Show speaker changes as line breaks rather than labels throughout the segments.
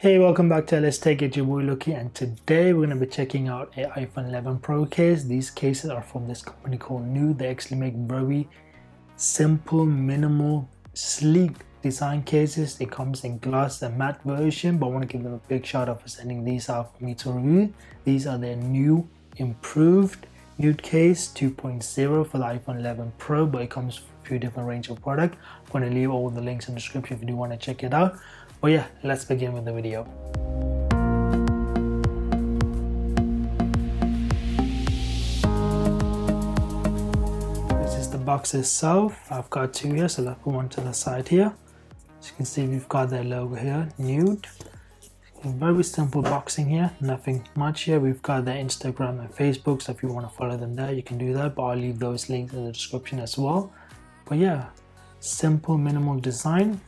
Hey, welcome back to Let's Take It, your boy Loki, and today we're going to be checking out a iPhone 11 Pro case. These cases are from this company called Nood. They actually make very simple, minimal, sleek design cases. It comes in glass and matte version, but I want to give them a big shout out for sending these out for me to review. These are their new, improved Nood case 2.0 for the iPhone 11 Pro, but it comes few different range of product. I'm going to leave all the links in the description if you do want to check it out. But yeah, let's begin with the video. This is the box itself. I've got two here, so let's put one to the side here. As you can see, we've got their logo here, Nood. Very simple boxing here, nothing much here. We've got their Instagram and Facebook, so if you want to follow them there, you can do that. But I'll leave those links in the description as well. But yeah, simple, minimal design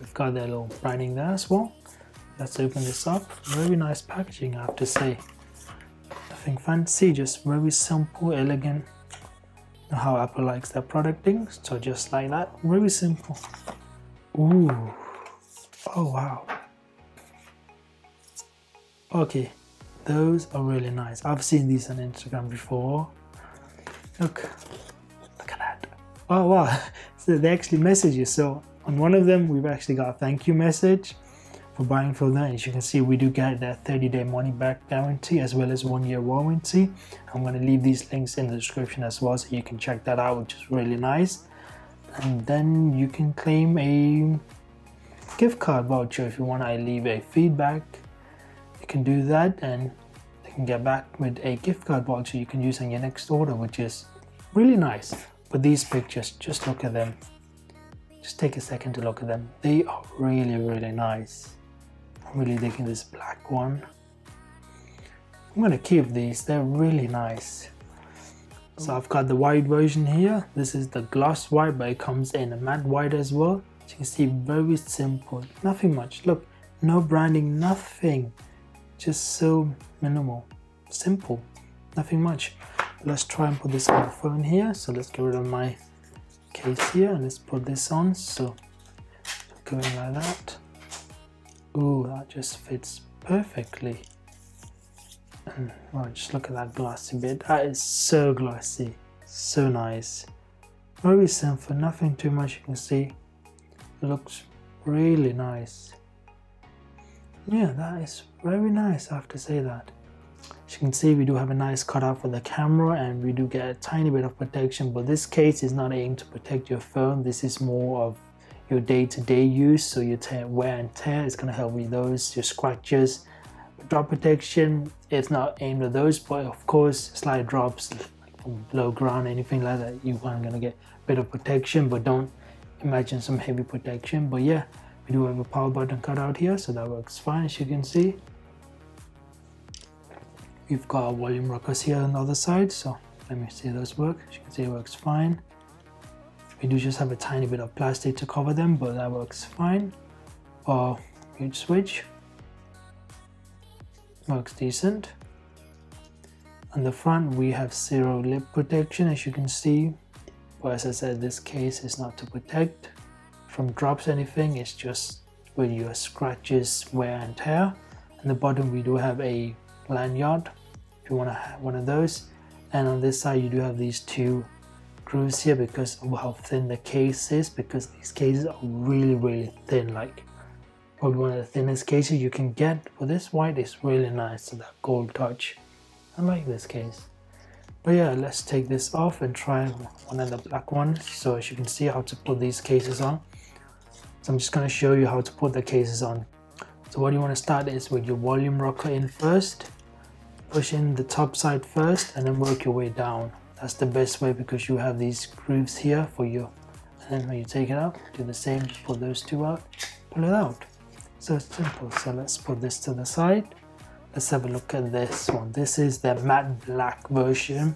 We've got that little branding there as well. Let's open this up. Very nice packaging, I have to say. Nothing fancy, just very simple, elegant. How Apple likes their product things. So just like that, very simple. Ooh. Oh wow. Okay, those are really nice. I've seen these on Instagram before. Look, look at that. Oh wow, so they actually message you. So on one of them, we've actually got a thank you message for buying from them. As you can see, we do get that 30 day money back guarantee as well as one year warranty. I'm going to leave these links in the description as well so you can check that out, which is really nice. And then you can claim a gift card voucher if you want to leave a feedback. You can do that and you can get back with a gift card voucher you can use on your next order, which is really nice. But these pictures, just look at them just take a second to look at them. They are really, really nice. I'm really digging this black one. I'm gonna keep these, they're really nice. So I've got the white version here. This is the gloss white, but it comes in a matte white as well. As you can see, very simple, nothing much. Look, no branding, nothing. Just so minimal, simple, nothing much. Let's try and put this on the phone here. So let's get rid of my case here let's put this on. So going like that. Oh that just fits perfectly. And well, just look at that glossy bit. That is so glossy so nice. Very simple nothing too much you can see it looks really nice. Yeah that is very nice I have to say that as you can see, we do have a nice cutout for the camera and we do get a tiny bit of protection, but this case is not aimed to protect your phone. This is more of your day-to-day -day use, so your wear and tear is going to help with those, your scratches. Drop protection, it's not aimed at those, but of course, slight drops from below ground, anything like that, you are going to get a bit of protection, but don't imagine some heavy protection. But yeah, we do have a power button cut out here, so that works fine, as you can see. We've got volume rockers here on the other side, so let me see those work. As you can see it works fine. We do just have a tiny bit of plastic to cover them, but that works fine. Or mute switch. Works decent. On the front we have zero lip protection as you can see. But as I said, this case is not to protect from drops anything, it's just with your scratches, wear and tear. On the bottom we do have a lanyard you want to have one of those. And on this side you do have these two grooves here because of how thin the case is because these cases are really really thin. Like probably one of the thinnest cases you can get but this white is really nice so that gold touch. I like this case. But yeah let's take this off and try one of the black ones so as you can see how to put these cases on. So I'm just going to show you how to put the cases on. So what you want to start is with your volume rocker in first push in the top side first and then work your way down. That's the best way because you have these grooves here for you and then when you take it out do the same pull those two out pull it out. So it's simple. So let's put this to the side. Let's have a look at this one. This is the matte black version.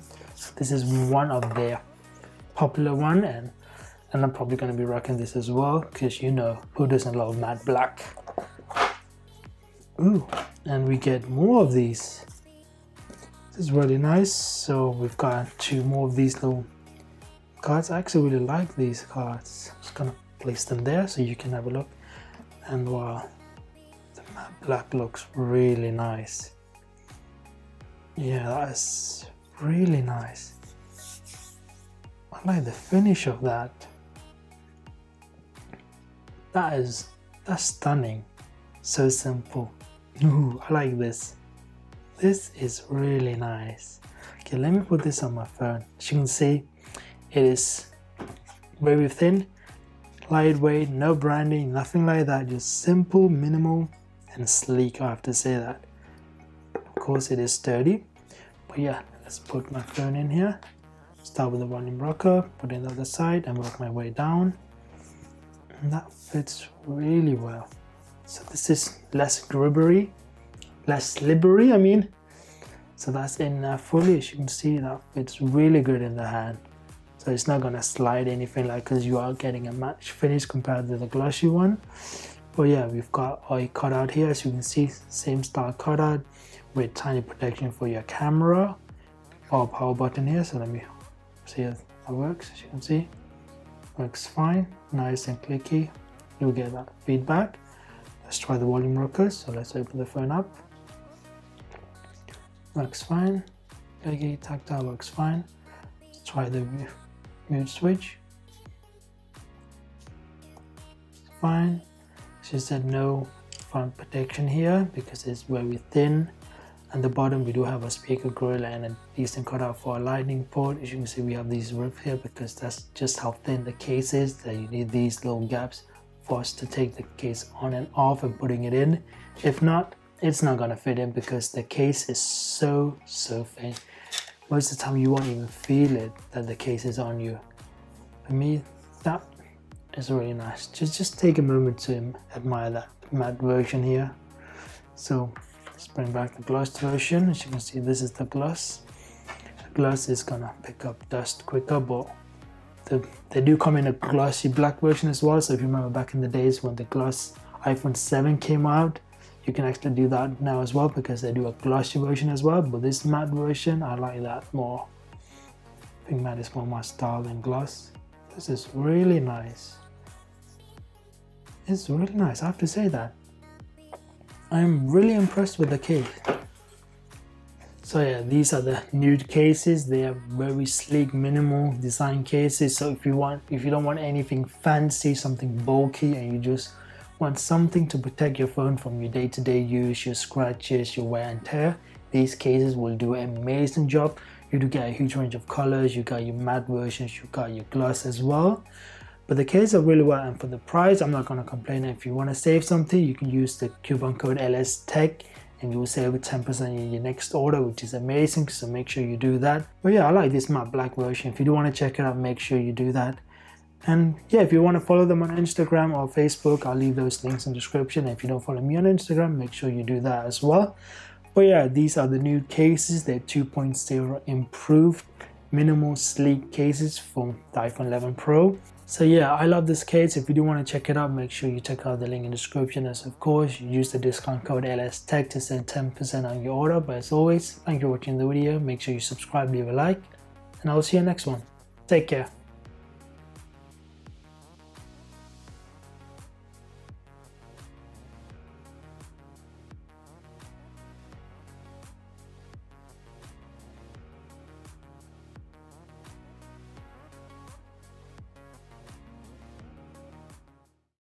This is one of their popular one and and I'm probably going to be rocking this as well because you know who doesn't love matte black? Ooh, and we get more of these this is really nice. So we've got two more of these little cards. I actually really like these cards. Just gonna place them there so you can have a look. And wow, the That black looks really nice. Yeah, that's really nice. I like the finish of that. That is, that's stunning. So simple. Ooh, I like this. This is really nice. Okay, let me put this on my phone. As you can see, it is very thin, lightweight, no branding, nothing like that. Just simple, minimal, and sleek, I have to say that. Of course, it is sturdy. But yeah, let's put my phone in here. Start with the volume rocker, put it on the other side, and work my way down. And that fits really well. So this is less gribbery, less slippery, I mean. So that's in uh, fully, as you can see, that it's really good in the hand. So it's not gonna slide anything like because you are getting a match finish compared to the glossy one. But yeah, we've got a cutout here, as you can see, same style cutout with tiny protection for your camera or power button here. So let me see if that works, as you can see. Works fine, nice and clicky. You'll get that feedback. Let's try the volume rockers. So let's open the phone up. Works fine. Clicky, tactile works fine. Let's try the mute switch. Fine. She said no front protection here because it's very thin. And the bottom we do have a speaker grill and a decent cutout for a lightning port. As you can see we have these ribs here because that's just how thin the case is that you need these little gaps for us to take the case on and off and putting it in. If not, it's not gonna fit in because the case is so, so thin most of the time you won't even feel it that the case is on you. For me, that is really nice. Just just take a moment to admire that matte version here. So let's bring back the gloss version. As you can see, this is the gloss. The gloss is gonna pick up dust quicker, but the, they do come in a glossy black version as well. So if you remember back in the days when the gloss iPhone 7 came out, you can actually do that now as well because they do a glossy version as well but this matte version I like that more. I think matte is more my style than gloss. This is really nice. It's really nice I have to say that. I'm really impressed with the case. So yeah these are the Nood cases. They are very sleek minimal design cases. So if you want if you don't want anything fancy something bulky and you just want something to protect your phone from your day-to-day use, your scratches, your wear and tear, these cases will do an amazing job. You do get a huge range of colors, you got your matte versions, you got your gloss as well. But the case are really well and for the price, I'm not gonna complain. If you wanna save something, you can use the coupon code LS Tech and you will save 10% in your next order, which is amazing. So make sure you do that. But yeah, I like this matte black version. If you do wanna check it out, make sure you do that. And yeah, if you want to follow them on Instagram or Facebook, I'll leave those links in description. If you don't follow me on Instagram, make sure you do that as well. But yeah, these are the new cases. They're 2.0 improved, minimal, sleek cases from the iPhone 11 Pro. So yeah, I love this case. If you do want to check it out, make sure you check out the link in the description. As of course, use the discount code LSTech to save 10% on your order. But as always, thank you for watching the video. Make sure you subscribe, leave a like, and I'll see you next one. Take care.